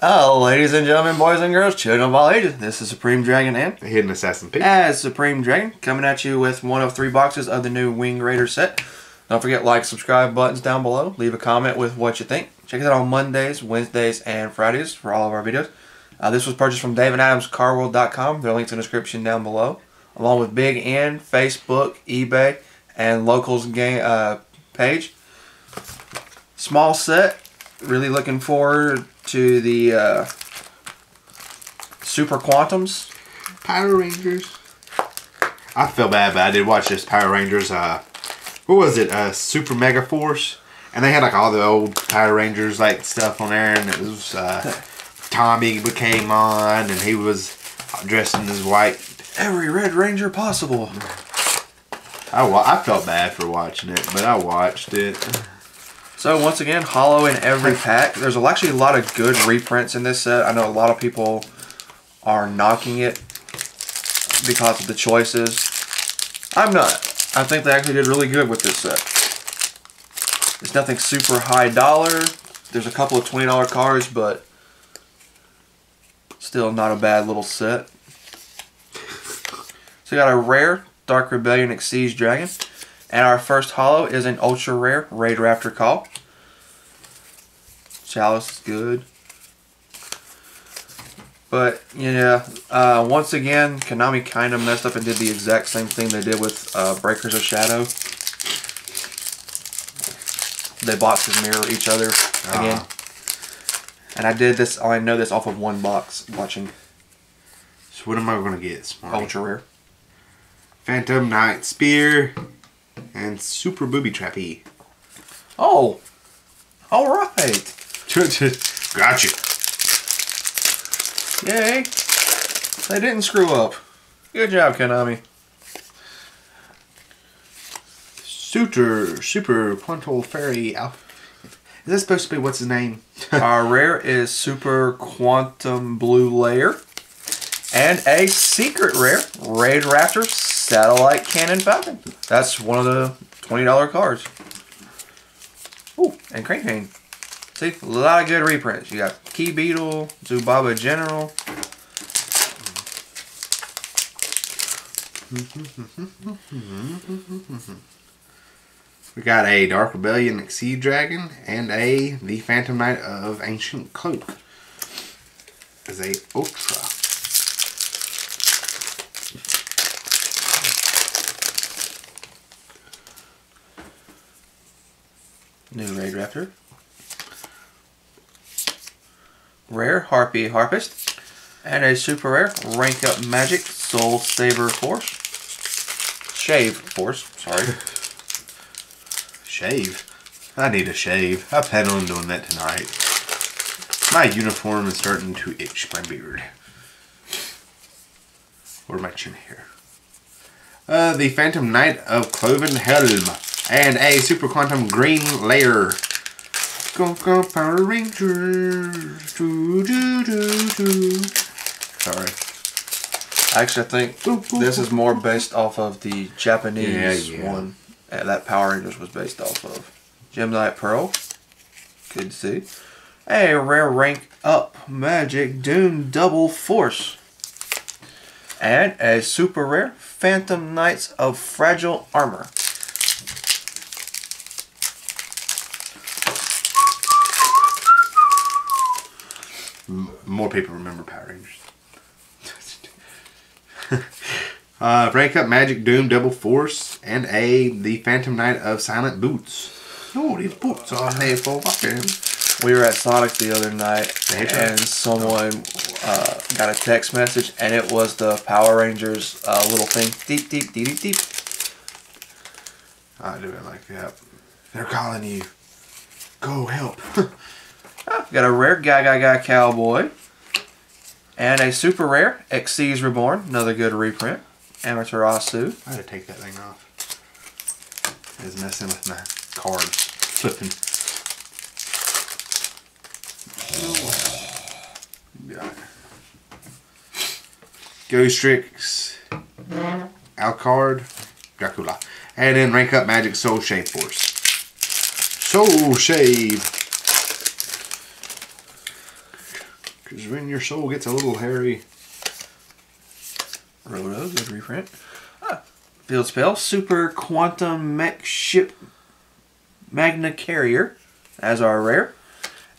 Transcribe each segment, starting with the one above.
Oh, ladies and gentlemen, boys and girls, children of all ages, this is Supreme Dragon and The Hidden Assassin Pete. as Supreme Dragon coming at you with one of three boxes of the new Wing Raider set. Don't forget like, subscribe buttons down below. Leave a comment with what you think. Check us out on Mondays, Wednesdays, and Fridays for all of our videos. Uh, this was purchased from DavidAdamsCarWorld.com. Their links in the description down below, along with Big N, Facebook, eBay, and Locals game uh, page. Small set. Really looking forward to the uh, Super Quantums. Power Rangers. I feel bad, but I did watch this Power Rangers. Uh, what was it? Uh, Super Mega Force, and they had like all the old Power Rangers like stuff on there, and it was uh, Tommy became on, and he was dressed in his white. Every Red Ranger possible. I wa- I felt bad for watching it, but I watched it. So once again, holo in every pack. There's actually a lot of good reprints in this set. I know a lot of people are knocking it because of the choices. I'm not. I think they actually did really good with this set. It's nothing super high dollar. There's a couple of $20 cards, but still not a bad little set. So we got a rare Dark Rebellion Xyz Dragon. And our first holo is an ultra rare Raid Raptor Call. Chalice is good. But, yeah, uh, once again, Konami kind of messed up and did the exact same thing they did with uh, Breakers of Shadow. They boxes mirror each other again. And I did this, I know this off of one box watching So what am I gonna get? Smarty? Ultra Rare. Phantom Knight Spear and Super Booby Trappy. Oh! Alright! gotcha. Yay! They didn't screw up. Good job, Konami. Suter Super Quantal Fairy Alpha. Is that supposed to be what's his name? Our uh, rare is Super Quantum Blue Layer. And a secret rare, Raid Raptor Satellite Cannon Falcon. That's one of the $20 cards. Ooh, and Crane Cane. See, a lot of good reprints. You got Key Beetle, Zubaba General. We got a Dark Rebellion Xyz Dragon and a The Phantom Knight of Ancient Cloak. As a Ultra. New Raid Raptor. Rare Harpie Harpist. And a super rare Rank Up Magic Soul Saver Force. Shave Force, sorry. Shave. I need a shave. I plan on doing that tonight. My uniform is starting to itch my beard. Or my chin hair. Uh, the Phantom Knight of Cloven Helm. And a Super Quantum Green Layer. Go go Power Rangers. Do, do, do, do. Sorry. Actually, I think this is more based off of the Japanese Yeah, yeah. one uh, that Power Rangers was based off of. Gem Knight Pearl. Good to see. A rare rank up Magic Doom Double Force. And a super rare Phantom Knights of Fragile Armor. More people remember Power Rangers. uh, rank up Magic Doom Double Force and a the Phantom Knight of Silent Boots. Oh, these boots are made for walking. We were at Sonic the other night, and someone uh, got a text message, and it was the Power Rangers uh, little thing. Deep, deep, deep, deep, deep. I do it like that. They're calling you. Go help. Got a rare Gagaga Cowboy. And a super rare Xyz Reborn. Another good reprint. Amaterasu. I had to take that thing off. It's messing with my cards. Flipping. Got it. Ghost Tricks. Alucard. Dracula. And then rank up Magic Soul Shave Force. Soul Shave. Because when your soul gets a little hairy. Roto, good reprint. Ah, Field Spell, Super Quantum Mech Ship Magna Carrier as our rare.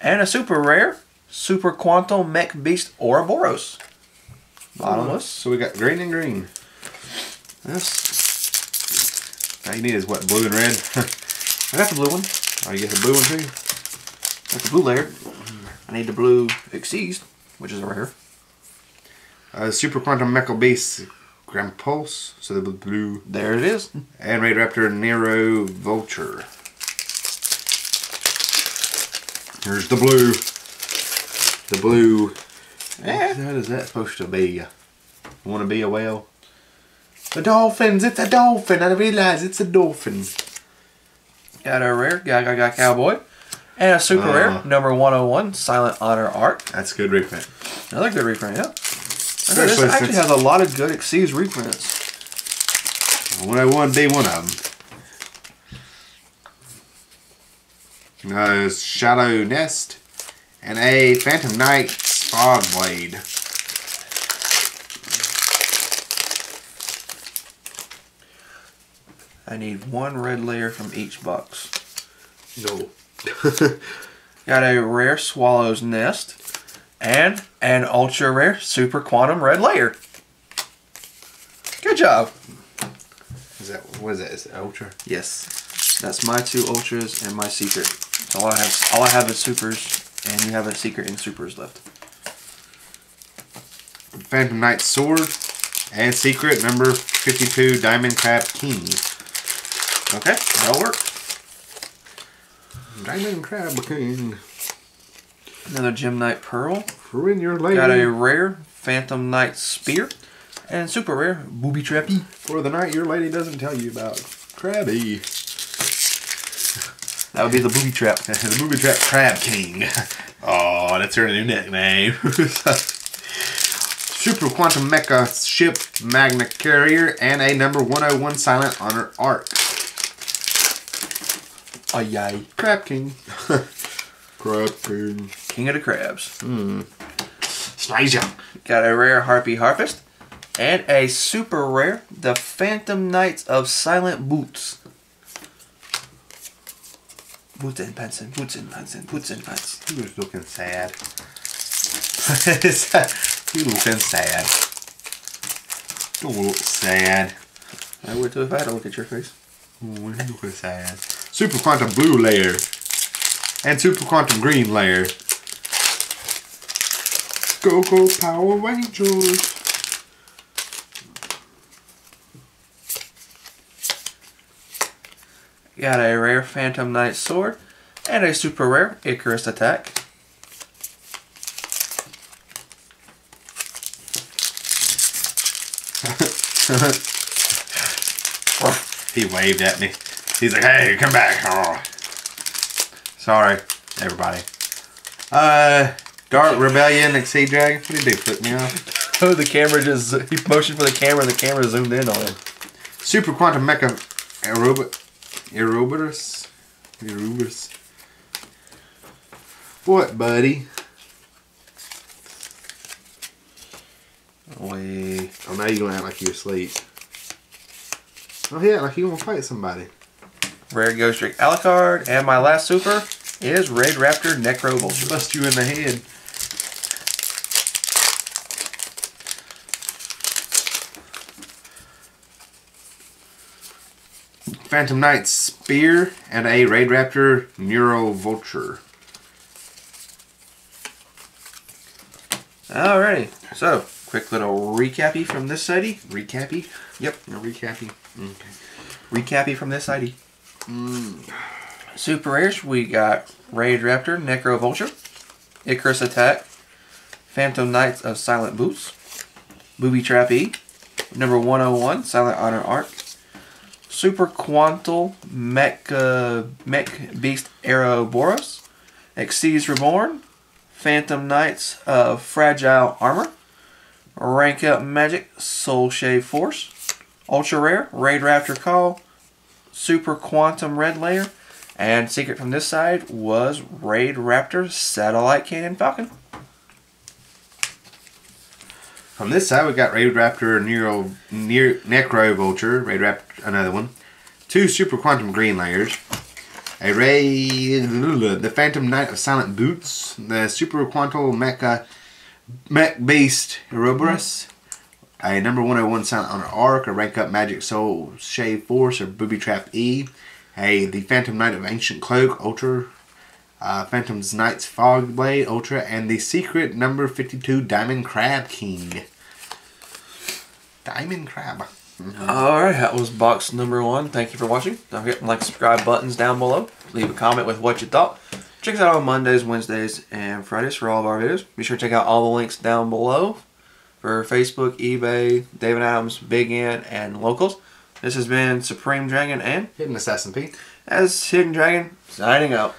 And a super rare, Super Quantum Mech Beast Ouroboros. Bottomless. So we got green and green. Yes. All you need is what, blue and red? I got the blue one. I you get the blue one too? Got the blue layer. I need the blue Exceed, which is a rare. Uh, Super Quantum Mecha Beast Grand Pulse. So the blue. There it is. And Raid Raptor Nero Vulture. Here's the blue. The blue. Yeah. What is that supposed to be? Want to be a whale? The dolphins! It's a dolphin! I realize it's a dolphin. Got a rare Gaga Cowboy. And a super Uh. rare, number 101, Silent Honor Ark. That's good reprint. Another good reprint, yeah. this actually since- has a lot of good Exceeds reprints. 101 be one of them. Uh, Shadow Nest and a Phantom Knight Fog Blade. I need one red layer from each box. No. Got a rare Swallow's Nest and an ultra rare Super Quantum Red Layer. Good job. Is that what is that? Is it Ultra? Yes, that's my two ultras and my secret. All I have, all I have is supers, and you have a secret and supers left. Phantom Knight Sword and Secret number 52 Diamond Crab King. Okay, that'll work. Diamond Crab King. Another Gem Knight Pearl. For in your lady. Got a rare Phantom Knight Spear, and super rare Booby Trappy. For the night your lady doesn't tell you about. Crabby. That would be the Booby Trap. the movie trap Crab King. Oh, that's her new nickname. Super Quantum Mecha Ship Magna Carrier and a number 101 Silent Honor Ark. Ay yay. Crab King. Crab King. King of the Crabs. Hmm. Slice ya. Got a rare Harpie Harpist, and a super rare the Phantom Knights of Silent Boots. Boots and pants and boots and pants and boots and pants. He was looking sad. he looking sad. Don't look sad. I would too if I had to look at your face. Oh, he looking sad. Super Quantum Blue layer. And Super Quantum Green layer. Go Go Power Rangers. Got a rare Phantom Knight Sword, and a super rare Icarus Attack. He waved at me. He's like, hey, come back. Oh. Sorry, everybody. Uh, Dark Rebellion, Xyz Dragon. What did he do? Flip me off? Oh, the camera just he motioned for the camera, and the camera zoomed in on him. Super Quantum Mecha Aerob Aerobotus? Aerobotus. What, buddy? Wait. Oh, now you're gonna act like you're asleep. Oh, yeah, like you gonna fight somebody. Rare Ghost Trick Alucard, and my last super is Raid Raptor Necro Vulture. Bust you in the head. Phantom Knight Spear and a Raid Raptor Neuro Vulture. Alrighty, so quick little recappy from this sidey. Recappy? Yep, A recappy? Okay. recappy from this sidey. Super rares, we got Raid Raptor Necro Vulture, Icarus Attack, Phantom Knights of Silent Boots, Booby Trap E, number 101 Silent Honor Ark, Super Quantal Mech, uh, Mech Beast Aeroboros, Xyz Reborn, Phantom Knights of Fragile Armor, Rank Up Magic Soul Shave Force, Ultra Rare Raid Raptor Call, Super Quantum Red Layer, and secret from this side was Raid Raptor Satellite Cannon Falcon. From this side, we got Raid Raptor Nero, Near, Necro Vulture, Raid Raptor, another one. Two Super Quantum Green Layers. A Ray, the Phantom Knight of Silent Boots. The Super Quantum Mecha, Mech Beast Ouroboros. A number 101 Silent Honor Ark, a rank up Magic Soul Shave Force, or Booby Trap E. A the Phantom Knight of Ancient Cloak Ultra uh, Phantom's Knight's Fog Blade Ultra, and the secret number 52 Diamond Crab King. Diamond Crab. Alright, that was box number one. Thank you for watching. Don't forget to like, subscribe buttons down below. Leave a comment with what you thought. Check us out on Mondays, Wednesdays, and Fridays for all of our videos. Be sure to check out all the links down below for Facebook, eBay, David Adams, Big N, and locals. This has been Supreme Dragon and Hidden Assassin P. as Hidden Dragon signing out.